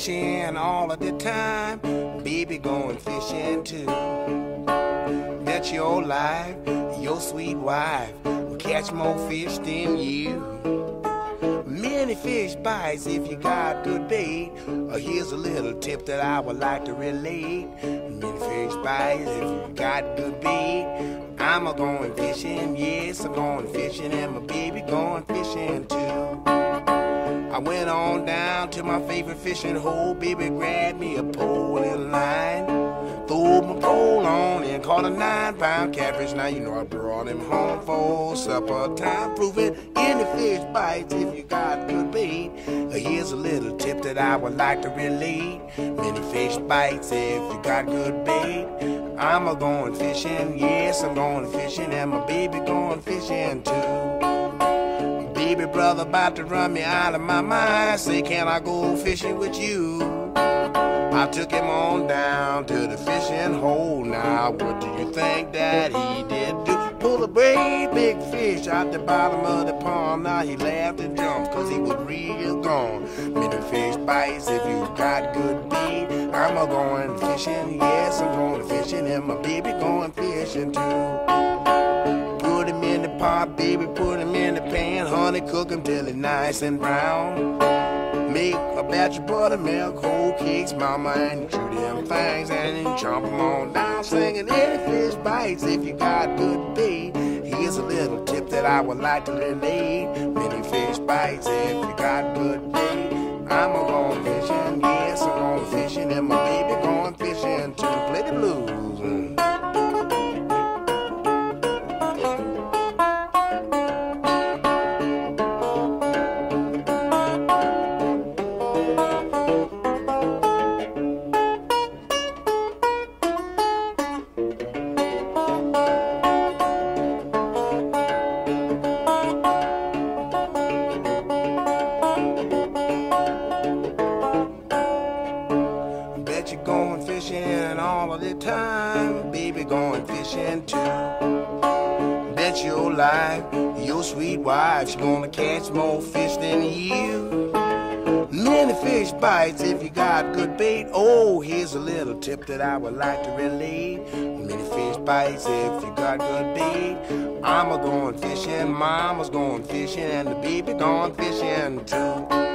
fishing all of the time. Baby going fishing too. Bet your life, your sweet wife will catch more fish than you. Many fish bites if you got good bait. Uh, here's a little tip that I would like to relate. Many fish bites if you got good bait. I'm a going fishing, yes, I'm going fishing, and my baby going fishing too. I went on down to my favorite fishing hole, baby grabbed me a pole and line. Threw my pole on and caught a nine pound catfish. Now you know I brought him home for supper time. Proving any fish bites if you got good bait. Here's a little tip that I would like to relate. Many fish bites if you got good bait. I'm a going fishing, yes, I'm going fishing, and my baby going fishing too. Brother about to run me out of my mind. Say, can I go fishing with you? I took him on down to the fishing hole. Now, what do you think that he did do? Pull a great big fish out the bottom of the pond. Now he laughed and jumped cause he was real gone. Many fish bites if you got good bait. I'm a going fishing, yes, I'm going fishing, and my baby going fishing too. Pot, baby, put him in the pan. Honey, cook him till he's nice and brown. Make a batch of buttermilk, hoecakes, mama, and chew them things and then chomp them on down. Singing any fish bites if you got good bait. Here's a little tip that I would like to relate. Many fish bites if you got good bait. I'm a going fishing, yes, I'm going fishing, and my baby going fishing to play the blues. Fishing all of the time, baby going fishing too. Bet your life, your sweet wife's gonna catch more fish than you. Many fish bites if you got good bait. Oh, here's a little tip that I would like to relate. Many fish bites if you got good bait. I'm a going fishing, mama's going fishing, and the baby going fishing too.